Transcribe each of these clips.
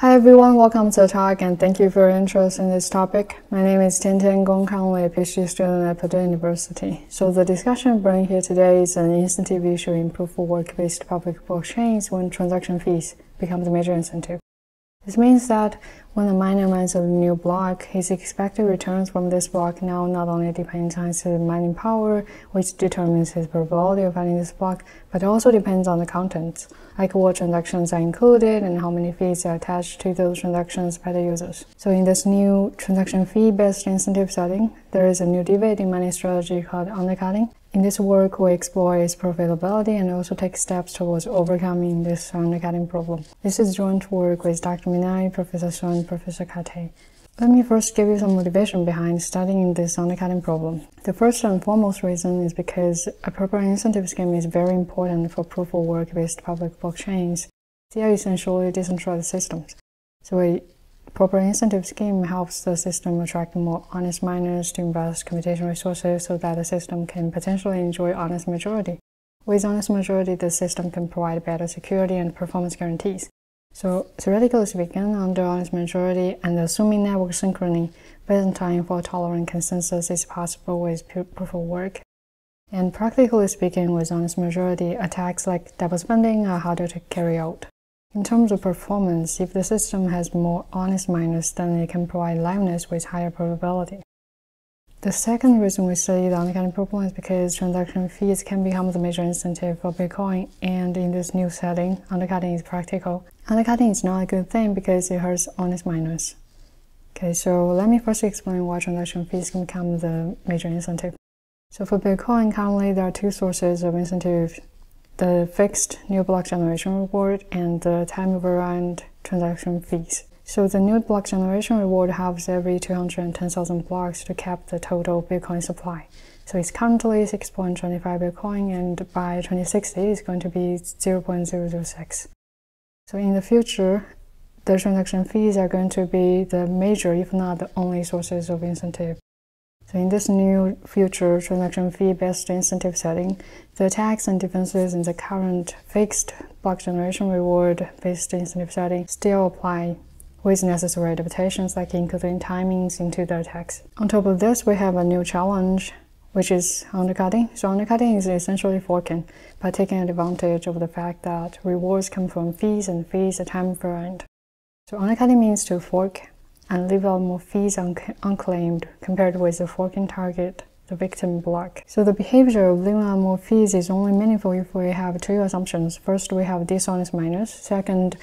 Hi everyone, welcome to the talk and thank you for your interest in this topic. My name is Tiantian Gong Conley, a PhD student at Purdue University. So the discussion I bring here today is an incentive issue in proof of work-based public blockchains when transaction fees become the major incentive. This means that when a miner mines a new block, his expected returns from this block now not only depends on his mining power, which determines his probability of finding this block, but also depends on the contents, like what transactions are included and how many fees are attached to those transactions by the users. So in this new transaction fee-based incentive setting, there is a new debate in mining strategy called undercutting, in this work, we explore its profitability and also take steps towards overcoming this undercutting problem. This is joint work with Dr. Minaei, Professor Sun, and Professor Kate. Let me first give you some motivation behind studying this undercutting problem. The first and foremost reason is because a proper incentive scheme is very important for proof of work based public blockchains. They are essentially decentralized systems. So Proper incentive scheme helps the system attract more honest miners to invest computation resources so that the system can potentially enjoy honest majority. With honest majority, the system can provide better security and performance guarantees. So theoretically speaking, under honest majority and assuming network synchrony, Byzantine fault-tolerant consensus is possible with proof of work. And practically speaking, with honest majority, attacks like double spending are harder to carry out. In terms of performance, if the system has more honest miners, then it can provide liveness with higher probability. The second reason we study the undercutting problem is because transaction fees can become the major incentive for Bitcoin, and in this new setting, undercutting is practical. Undercutting is not a good thing because it hurts honest miners. Okay, so let me first explain why transaction fees can become the major incentive. So for Bitcoin, currently there are two sources of incentive the fixed new block generation reward and the time variant transaction fees. So the new block generation reward halves every 210,000 blocks to cap the total Bitcoin supply. So it's currently 6.25 Bitcoin and by 2060 it's going to be 0.006. So in the future, the transaction fees are going to be the major, if not the only sources of incentive. So in this new future transaction fee-based incentive setting, the attacks and defenses in the current fixed block generation reward-based incentive setting still apply with necessary adaptations like including timings into the attacks. On top of this, we have a new challenge, which is undercutting. So undercutting is essentially forking by taking advantage of the fact that rewards come from fees and fees are time variant. So undercutting means to fork and leave out more fees un unclaimed compared with the forking target, the victim block. So the behavior of leaving out more fees is only meaningful if we have two assumptions. First, we have dishonest miners. Second,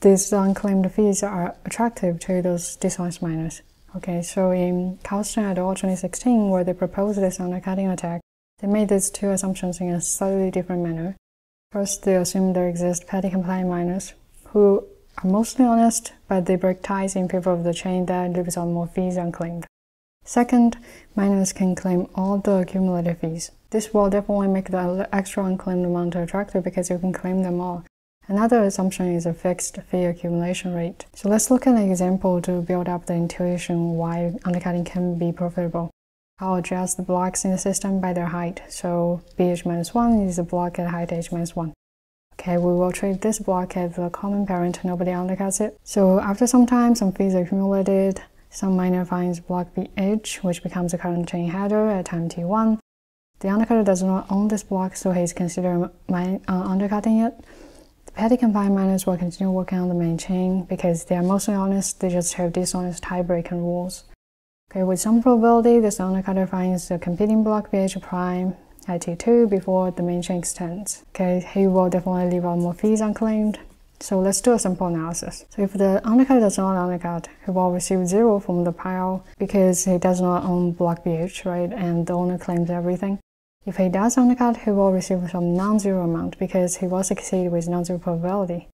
these unclaimed fees are attractive to those dishonest miners. Okay, so in Carlsten et al. 2016, where they proposed this undercutting attack, they made these two assumptions in a slightly different manner. First, they assume there exist petty compliant miners who are mostly honest, but they break ties in favor of the chain that leaves on more fees unclaimed. Second, miners can claim all the accumulated fees. This will definitely make the extra unclaimed amount attractive because you can claim them all. Another assumption is a fixed fee accumulation rate. So let's look at an example to build up the intuition why undercutting can be profitable. I'll address the blocks in the system by their height. So BH minus 1 is a block at height h minus 1. Okay, we will treat this block as a common parent, nobody undercuts it. So after some time, some fees accumulated, some miner finds block BH, which becomes a current chain header at time t1. The undercutter does not own this block, so he's considered mine, uh, undercutting it. The petty compliant miners will continue working on the main chain because they are mostly honest, they just have dishonest tie-breaking rules. Okay, with some probability, this undercutter finds a competing block BH prime IT2 before the main chain extends. Okay, he will definitely leave out more fees unclaimed. So let's do a simple analysis. So if the undercut does not undercut, he will receive zero from the pile because he does not own block BH, right? And the owner claims everything. If he does undercut, he will receive some non-zero amount because he will succeed with non-zero probability.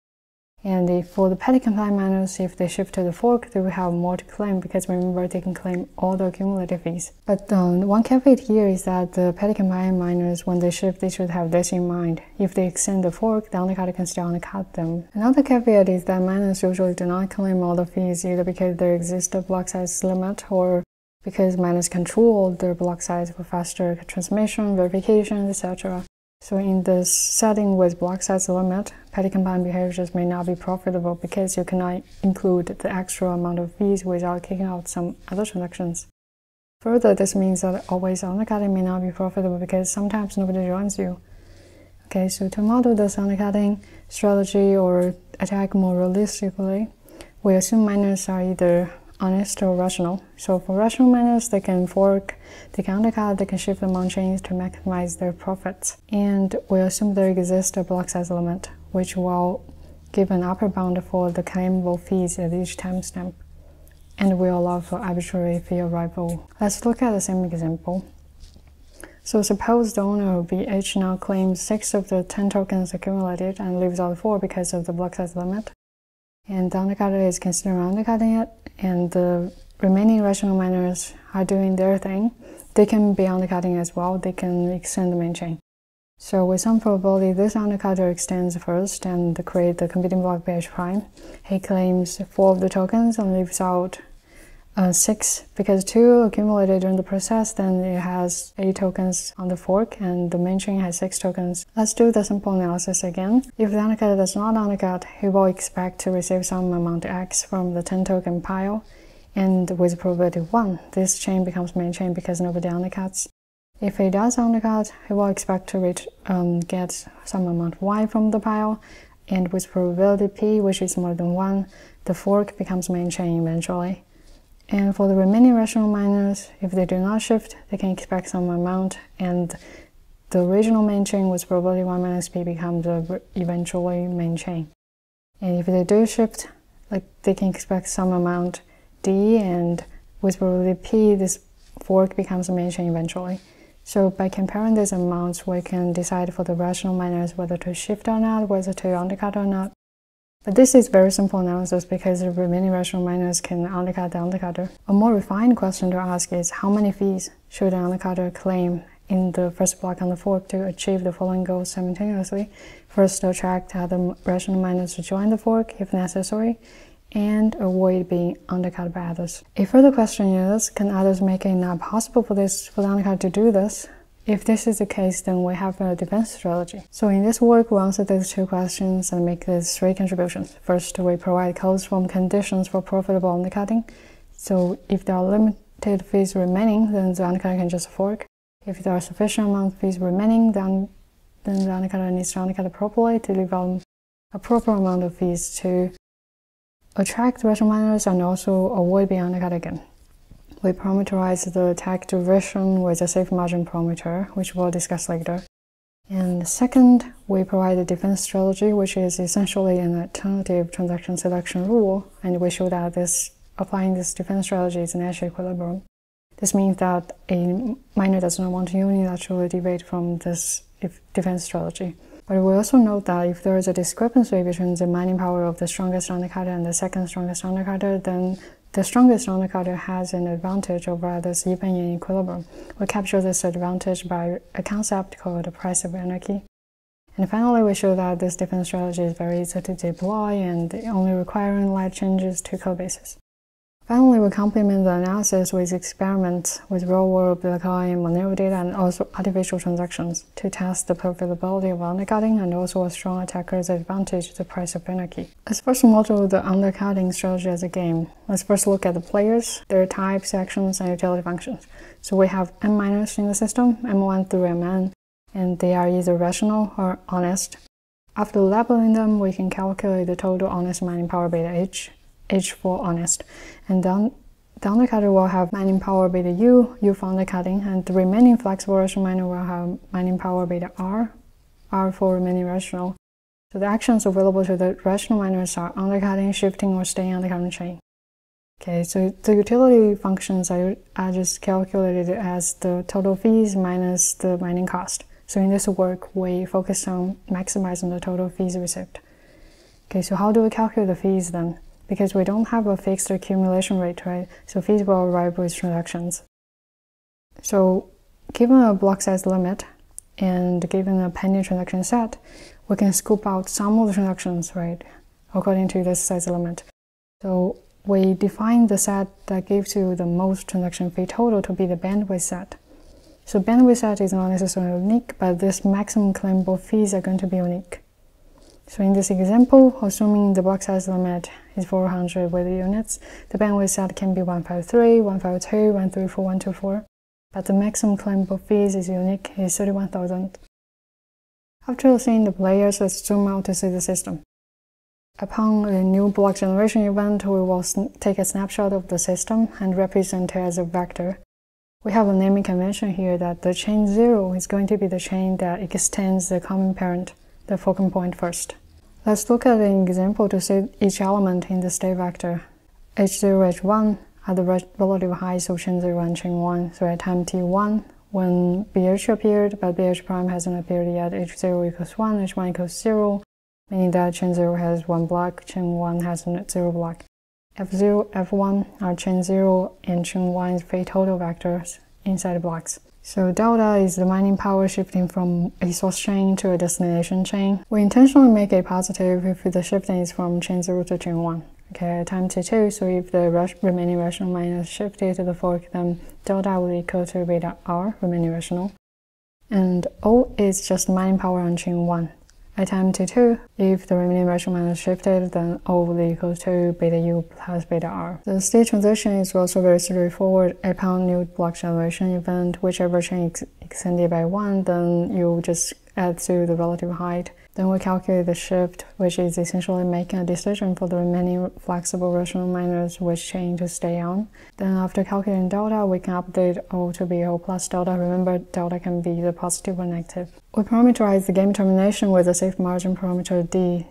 And for the petty compliant miners, if they shift to the fork, they will have more to claim because remember they can claim all the accumulated fees. But um, one caveat here is that the petty compliant miners, when they shift, they should have this in mind. If they extend the fork, the undercutter can still undercut them. Another caveat is that miners usually do not claim all the fees either because there exists a block size limit or because miners control their block size for faster transmission, verification, etc. So in this setting with block size limit, petty compliant behaviors may not be profitable because you cannot include the extra amount of fees without kicking out some other transactions. Further, this means that always undercutting may not be profitable because sometimes nobody joins you. Okay, so to model this undercutting strategy or attack more realistically, we assume miners are either honest or rational. So for rational miners, they can fork, they can undercut, they can shift among chains to maximize their profits. And we assume there exists a block size limit, which will give an upper bound for the claimable fees at each timestamp and will allow for arbitrary fee arrival. Let's look at the same example. So suppose the owner of BH now claims 6 of the 10 tokens accumulated and leaves out 4 because of the block size limit. And the undercutter is undercutting it, and the remaining rational miners are doing their thing. They can be undercutting as well, they can extend the main chain. So with some probability, this undercutter extends first and create the competing block BH prime. He claims 4 of the tokens and leaves out uh, six because two accumulated during the process then it has eight tokens on the fork and the main chain has six tokens. Let's do the simple analysis again. If the undercut does not undercut he will expect to receive some amount x from the 10 token pile. And with probability 1 this chain becomes main chain because nobody undercuts if he does undercut he will expect to reach, um, get some amount y from the pile. And with probability p which is more than 1 the fork becomes main chain eventually and for the remaining rational miners, if they do not shift, they can expect some amount, and the original main chain with probability 1 minus p becomes the eventually main chain. And if they do shift, like they can expect some amount d, and with probability p, this fork becomes the main chain eventually. So by comparing these amounts, we can decide for the rational miners whether to shift or not, whether to undercut or not. But this is very simple analysis because remaining rational miners can undercut the undercutter. A more refined question to ask is how many fees should an undercutter claim in the first block on the fork to achieve the following goals simultaneously. First, to attract other rational miners to join the fork if necessary, and avoid being undercut by others. A further question is, can others make it not possible for this for the undercut to do this? If this is the case, then we have a defense strategy. So in this work, we answer these two questions and make these three contributions. First, we provide closed form conditions for profitable undercutting. So if there are limited fees remaining, then the undercutter can just fork. If there are sufficient amount of fees remaining, then, then the undercutter needs to undercut properly to leave out a proper amount of fees to attract rational miners and also avoid being undercut again. We parameterize the attack duration with a safe margin parameter, which we'll discuss later. And second, we provide a defense strategy, which is essentially an alternative transaction selection rule, and we show that this applying this defense strategy is Nash equilibrium. This means that a miner does not want to unilaterally deviate from this defense strategy. But we also note that if there is a discrepancy between the mining power of the strongest undercutter and the second strongest undercutter, then the strongest undercutter has an advantage over others even in equilibrium. We capture this advantage by a concept called the price of anarchy. And finally, we show that this defense strategy is very easy to deploy and only requiring light changes to code bases. Finally, we complement the analysis with experiments with real-world Bitcoin Monero data and also artificial transactions to test the profitability of undercutting and also a strong attacker's advantage the price of anarchy. Let's first model the undercutting strategy as a game. Let's first look at the players, their types, actions, and utility functions. So we have n miners in the system, m1 through mn, and they are either rational or honest. After labeling them, we can calculate the total honest mining power beta h H4 honest. And then the undercutter will have mining power beta U, U for undercutting, and the remaining flexible rational miner will have mining power beta R, R for remaining rational. So the actions available to the rational miners are undercutting, shifting, or staying on the current chain. Okay, so the utility functions are, are just calculated as the total fees minus the mining cost. So in this work, we focus on maximizing the total fees received. Okay, so how do we calculate the fees then? Because we don't have a fixed accumulation rate, right? So fees will arrive with transactions. So given a block size limit and given a pending transaction set, we can scoop out some of the transactions, right, according to this size limit. So we define the set that gives you the most transaction fee total to be the bandwidth set. So bandwidth set is not necessarily unique, but this maximum claimable fees are going to be unique. So in this example, assuming the block size limit is 400 with units, the bandwidth set can be 153, 152, 134, 124, but the maximum claimable fees is unique is 31,000. After seeing the players, let's zoom out to see the system. Upon a new block generation event, we will take a snapshot of the system and represent it as a vector. We have a naming convention here that the chain 0 is going to be the chain that extends the common parent, the focal point first. Let's look at an example to see each element in the state vector. h0, h1 are the relative heights of chain 0 and chain 1. So at time t1, when bh appeared, but bh prime hasn't appeared yet, h0 equals 1, h1 equals 0, meaning that chain 0 has one block, chain 1 has 0 block. F0, F1 are chain 0 and chain 1 is fee total vectors inside blocks. So delta is the mining power shifting from a source chain to a destination chain. We intentionally make it positive if the shifting is from chain 0 to chain 1. Okay, time t2, so if the remaining rational miner is shifted to the fork, then delta will equal to beta r, remaining rational. And O is just mining power on chain 1. At time t2, if the remaining rational is shifted, then O will equal to beta u plus beta r. The state transition is also very straightforward. Upon new block generation event, whichever chain is extended by 1, then you just add to the relative height. Then we calculate the shift, which is essentially making a decision for the remaining flexible rational miners which chain to stay on. Then after calculating delta, we can update O to be O plus delta. Remember, delta can be the positive or negative. We parameterize the game termination with a safe margin parameter D.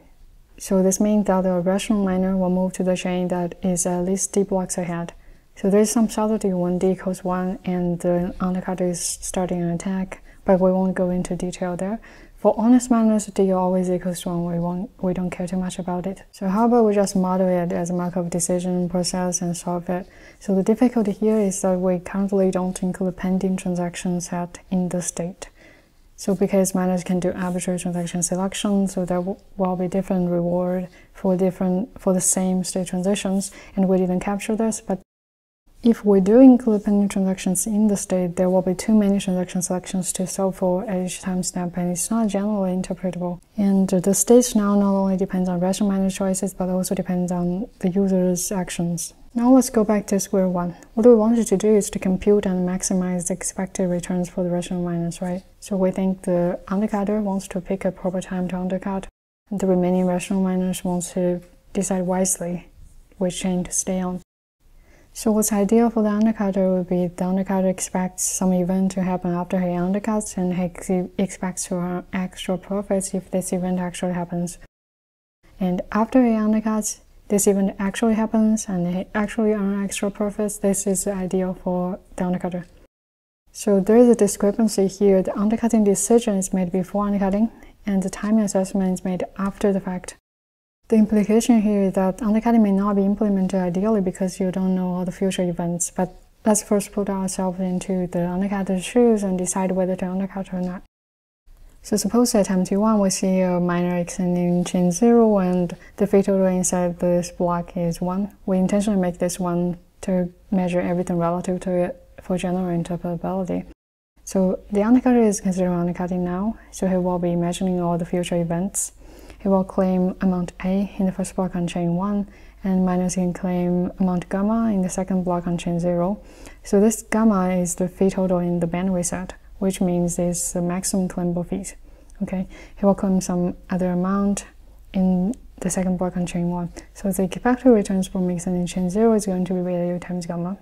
So this means that the rational miner will move to the chain that is at least D blocks ahead. So there's some subtlety when D equals 1 and the undercutter is starting an attack, but we won't go into detail there. For honest miners, D always equals to 1. We, won't, we don't care too much about it. So how about we just model it as a Markov decision process and solve it? So the difficulty here is that we currently don't include pending transaction set in the state. So because miners can do arbitrary transaction selection, so there will be different reward for different for the same state transitions, and we didn't capture this, but if we do include pending transactions in the state, there will be too many transaction selections to solve for each timestamp, and it's not generally interpretable. And the state now not only depends on rational miner choices, but also depends on the user's actions. Now let's go back to square one. What we wanted to do is to compute and maximize the expected returns for the rational miners, right? So we think the undercutter wants to pick a proper time to undercut, and the remaining rational miners wants to decide wisely which chain to stay on. So what's ideal for the undercutter would be the undercutter expects some event to happen after he undercuts and he expects to earn extra profits if this event actually happens. And after he undercuts, this event actually happens and he actually earns extra profits, this is ideal for the undercutter. So there is a discrepancy here. The undercutting decision is made before undercutting and the timing assessment is made after the fact. The implication here is that undercutting may not be implemented ideally because you don't know all the future events, but let's first put ourselves into the undercutter's shoes and decide whether to undercut or not. So suppose at time t1 we see a miner extending chain 0 and the fee total inside this block is 1. We intentionally make this 1 to measure everything relative to it for general interpretability. So the undercutter is considering undercutting now, so he will be imagining all the future events. He will claim amount A in the first block on chain 1 and minus can claim amount gamma in the second block on chain 0. So this gamma is the fee total in the bandwidth set, which means it's the maximum claimable fees. Okay, he will claim some other amount in the second block on chain 1. So the expected returns from extending chain 0 is going to be u times gamma.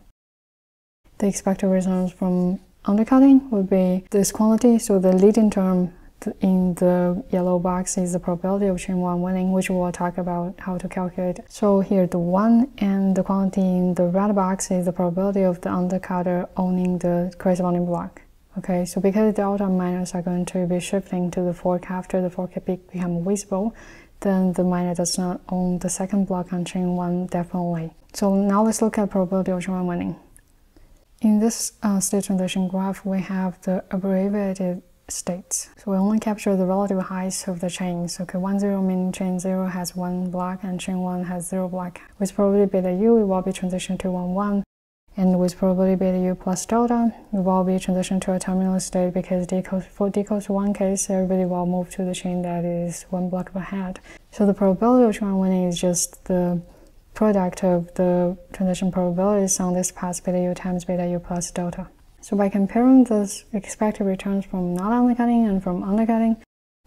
The expected returns from undercutting would be this quantity, so the leading term in the yellow box is the probability of chain 1 winning, which we'll talk about how to calculate. So here the 1 and the quantity in the red box is the probability of the undercutter owning the corresponding block. Okay, so because the delta miners are going to be shifting to the fork after the fork peak become visible, then the miner does not own the second block on chain 1 definitely. So now let's look at probability of chain 1 winning. In this uh, state transition graph, we have the abbreviated states. So we only capture the relative heights of the chains. Okay, 1, 0 meaning chain 0 has 1 block and chain 1 has 0 block. With probability beta u, it will be transition to 1, 1. And with probability beta u plus delta, will be transitioned to a terminal state because d equals, for d equals to 1 case, everybody will move to the chain that is one block ahead. So the probability of chain winning is just the product of the transition probabilities on this path beta u times beta u plus delta. So by comparing the expected returns from not undercutting and from undercutting,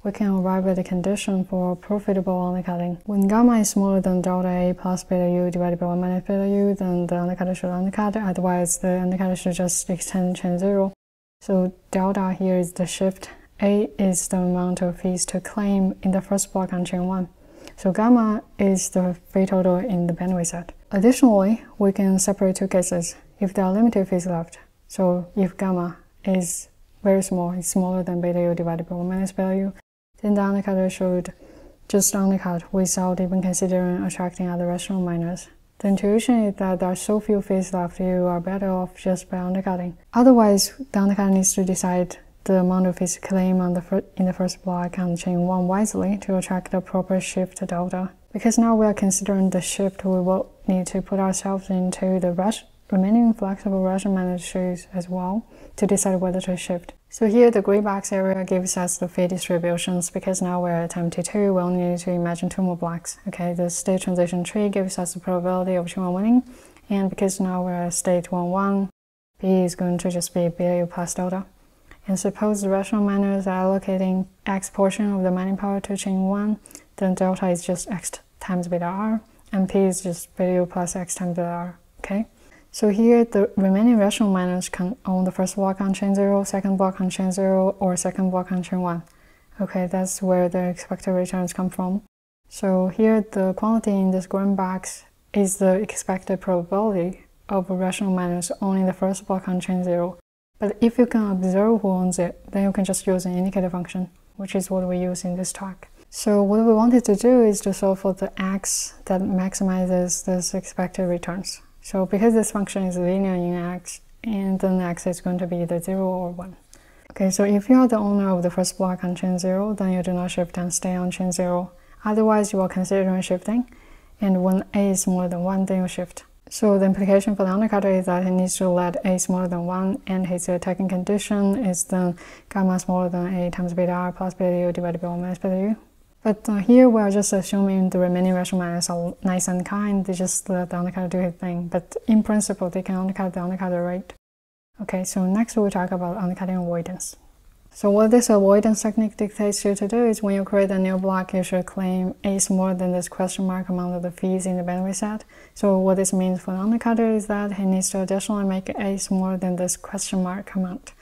we can arrive at a condition for profitable undercutting. When gamma is smaller than delta A plus beta U divided by 1 minus beta U, then the undercutter should undercut, otherwise the undercutter should just extend chain zero. So delta here is the shift, A is the amount of fees to claim in the first block on chain 1. So gamma is the fee total in the bandwidth set. Additionally, we can separate two cases if there are limited fees left. So if gamma is very small, it's smaller than beta u divided by 1 minus beta u, then the undercutter should just undercut without even considering attracting other rational miners. The intuition is that there are so few fees left, you are better off just by undercutting. Otherwise, the undercutter needs to decide the amount of fees claim on the in the first block on chain 1 wisely to attract the proper shift delta. Because now we are considering the shift, we will need to put ourselves into the remaining flexible rational miner shoes as well to decide whether to shift. So here the gray box area gives us the fee distributions because now we're at time T2, we only need to imagine two more blocks. Okay, the state transition tree gives us the probability of chain 1 winning and because now we're at state 1 1, B is going to just be beta u plus delta. And suppose the rational miners are allocating X portion of the mining power to chain 1, then delta is just X times beta R and P is just beta plus X times beta R. Okay? So here, the remaining rational miners can own the first block on chain 0, second block on chain 0, or second block on chain 1. Okay, that's where the expected returns come from. So here, the quantity in this green box is the expected probability of rational miners owning the first block on chain 0. But if you can observe who owns it, then you can just use an indicator function, which is what we use in this talk. So what we wanted to do is to solve for the x that maximizes this expected returns. So because this function is linear in x, and then x is going to be either 0 or 1. Okay, so if you are the owner of the first block on chain 0, then you do not shift and stay on chain 0. Otherwise, you are considering shifting, and when a is smaller than 1, then you shift. So the implication for the undercutter is that he needs to let a smaller than 1, and his uh, attacking condition is then gamma smaller than a times beta r plus beta u divided by 1 minus beta u. But uh, here we are just assuming the remaining rational miners are nice and kind, they just let the undercutter do his thing. But in principle, they can undercut the undercutter, right? Okay, so next we'll talk about undercutting avoidance. So what this avoidance technique dictates you to do is when you create a new block, you should claim a more than this question mark amount of the fees in the bandwidth set. So what this means for the undercutter is that he needs to additionally make a more than this question mark amount.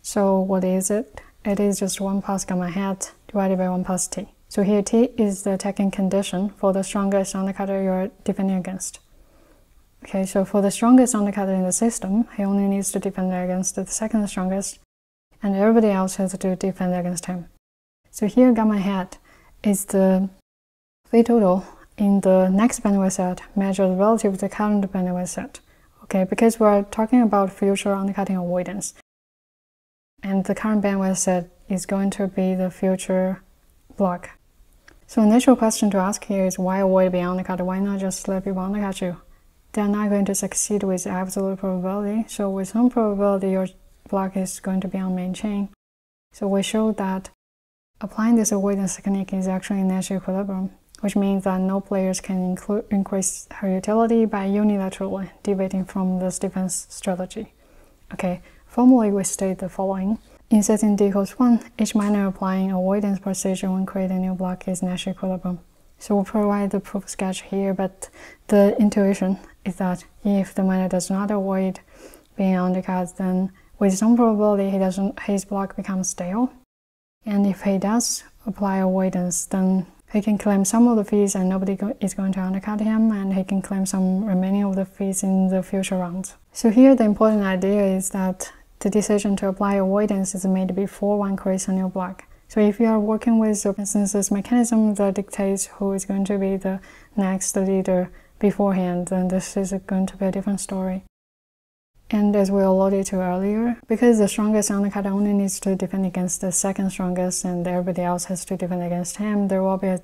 So what is it? It is just 1 plus gamma hat divided by 1 plus t. So here t is the attacking condition for the strongest undercutter you're defending against. Okay, so for the strongest undercutter in the system, he only needs to defend against the second strongest, and everybody else has to defend against him. So here gamma hat is the fee total in the next bandwidth set measured relative to the current bandwidth set. Okay, because we're talking about future undercutting avoidance. And the current bandwidth set is going to be the future block. So a natural question to ask here is why avoid being undercut? Why not just let people undercut you? They're not going to succeed with absolute probability. So with some probability, your block is going to be on main chain. So we showed that applying this avoidance technique is actually in equilibrium, which means that no players can increase her utility by unilaterally deviating from this defense strategy. Okay, formally we state the following. In setting d equals 1, each miner applying avoidance procedure when creating a new block is Nash equilibrium. So we'll provide the proof sketch here, but the intuition is that if the miner does not avoid being undercut, then with some probability he doesn't, his block becomes stale. And if he does apply avoidance, then he can claim some of the fees and nobody go is going to undercut him, and he can claim some remaining of the fees in the future rounds. So here the important idea is that the decision to apply avoidance is made before one creates a new block. So if you are working with the consensus mechanism that dictates who is going to be the next leader beforehand, then this is going to be a different story. And as we alluded to earlier, because the strongest undercut only needs to defend against the second strongest and everybody else has to defend against him, there will be an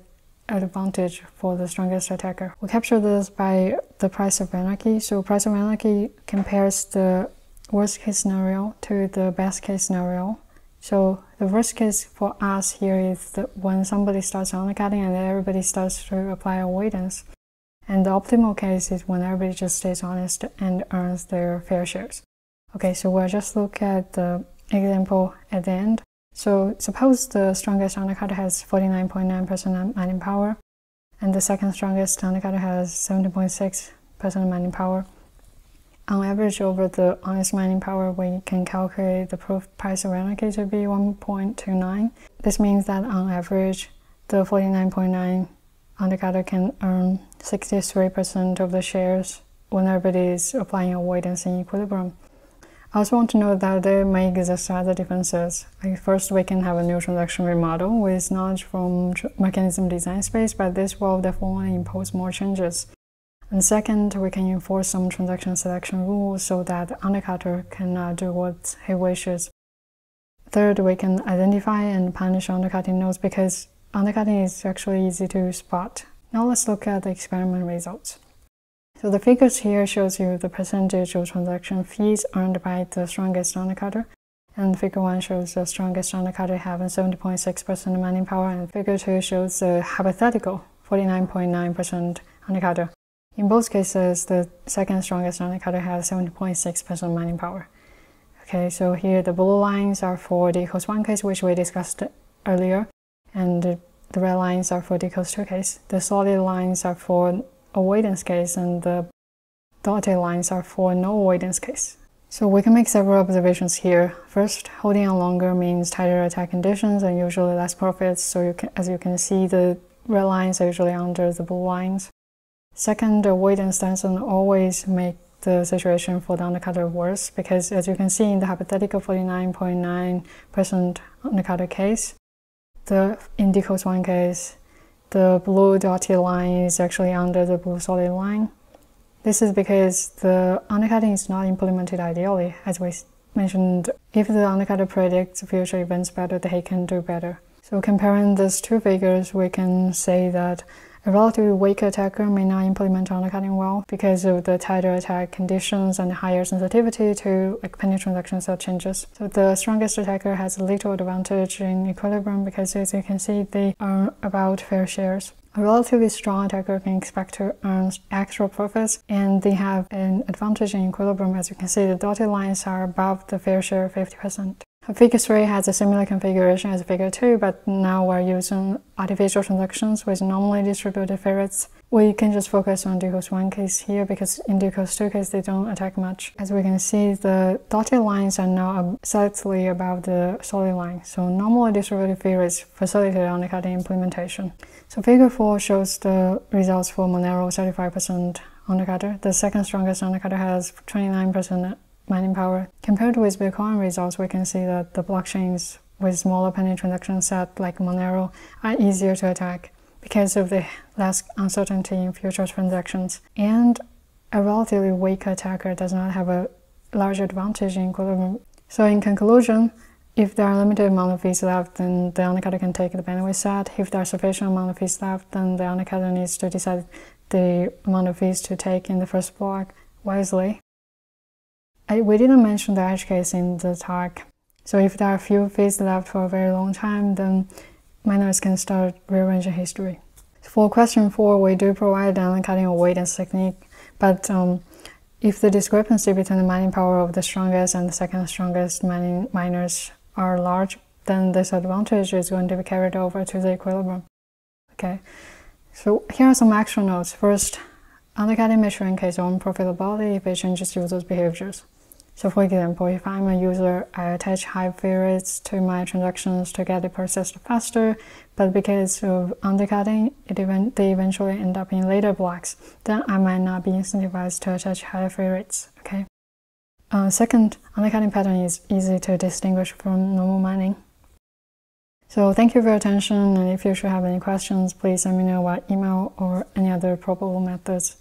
advantage for the strongest attacker. We capture this by the price of anarchy. So price of anarchy compares the worst case scenario to the best case scenario. So the worst case for us here is that when somebody starts undercutting and everybody starts to apply avoidance. And the optimal case is when everybody just stays honest and earns their fair shares. Okay, so we'll just look at the example at the end. So suppose the strongest undercutter has 49.9% mining power, and the second strongest undercutter has 70.6% mining power. On average, over the honest mining power, we can calculate the proof price of anarchy to be 1.29. This means that on average, the 49.9 undercutter can earn 63% of the shares when everybody is applying avoidance in equilibrium. I also want to note that there may exist other differences. Like first, we can have a new transaction model with knowledge from mechanism design space, but this will definitely impose more changes. And second, we can enforce some transaction selection rules so that undercutter cannot uh, do what he wishes. Third, we can identify and punish undercutting nodes because undercutting is actually easy to spot. Now let's look at the experiment results. So the figures here shows you the percentage of transaction fees earned by the strongest undercutter. And figure 1 shows the strongest undercutter having 70.6% mining power, and figure 2 shows the hypothetical 49.9% undercutter. In both cases, the second strongest undercutter has 70.6% mining power. Okay, so here the blue lines are for the equals 1 case, which we discussed earlier, and the red lines are for the equals 2 case. The solid lines are for avoidance case and the dotted lines are for no avoidance case. So we can make several observations here. First, holding on longer means tighter attack conditions and usually less profits. So you can, as you can see, the red lines are usually under the blue lines. Second, avoidance doesn't always make the situation for the undercutter worse because as you can see in the hypothetical 49.9% undercutter case, the in d equals 1 case, the blue dotted line is actually under the blue solid line. This is because the undercutting is not implemented ideally. As we mentioned, if the undercutter predicts future events better, they can do better. So comparing these two figures, we can say that a relatively weak attacker may not implement undercutting well because of the tighter attack conditions and higher sensitivity to like transaction set changes. So the strongest attacker has little advantage in equilibrium because as you can see, they earn about fair shares. A relatively strong attacker can expect to earn extra profits and they have an advantage in equilibrium. As you can see, the dotted lines are above the fair share 50%. Figure 3 has a similar configuration as Figure 2, but now we're using artificial transactions with normally distributed fee rates. We can just focus on d equals 1 case here because in d equals 2 case they don't attack much. As we can see, the dotted lines are now slightly above the solid line, so normally distributed fee rates facilitate undercutting implementation. So Figure 4 shows the results for Monero 35% undercutter. The second strongest undercutter has 29% mining power. Compared with Bitcoin results, we can see that the blockchains with smaller pending transaction set like Monero are easier to attack because of the less uncertainty in future transactions. And a relatively weak attacker does not have a large advantage in equilibrium. So in conclusion, if there are limited amount of fees left, then the undercutter can take the bandwidth set. If there are sufficient amount of fees left, then the undercutter needs to decide the amount of fees to take in the first block wisely. I, we didn't mention the edge case in the talk. So if there are few fees left for a very long time, then miners can start rearranging history. For question four, we do provide an undercutting avoidance technique, but um, if the discrepancy between the mining power of the strongest and the second strongest mining miners are large, then this advantage is going to be carried over to the equilibrium. Okay, so here are some extra notes. First, undercutting may shrink its own profitability if it changes users' behaviors. So for example, if I'm a user, I attach high fee rates to my transactions to get it processed faster, but because of undercutting, it even, they eventually end up in later blocks, then I might not be incentivized to attach high fee rates, okay? Uh, second, undercutting pattern is easy to distinguish from normal mining. So thank you for your attention, and if you should have any questions, please let me know by email or any other probable methods.